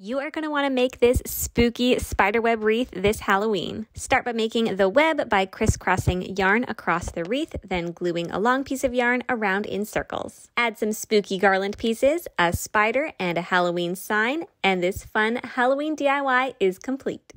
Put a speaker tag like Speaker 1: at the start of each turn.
Speaker 1: You are going to want to make this spooky spiderweb wreath this Halloween. Start by making the web by crisscrossing yarn across the wreath, then gluing a long piece of yarn around in circles. Add some spooky garland pieces, a spider, and a Halloween sign, and this fun Halloween DIY is complete.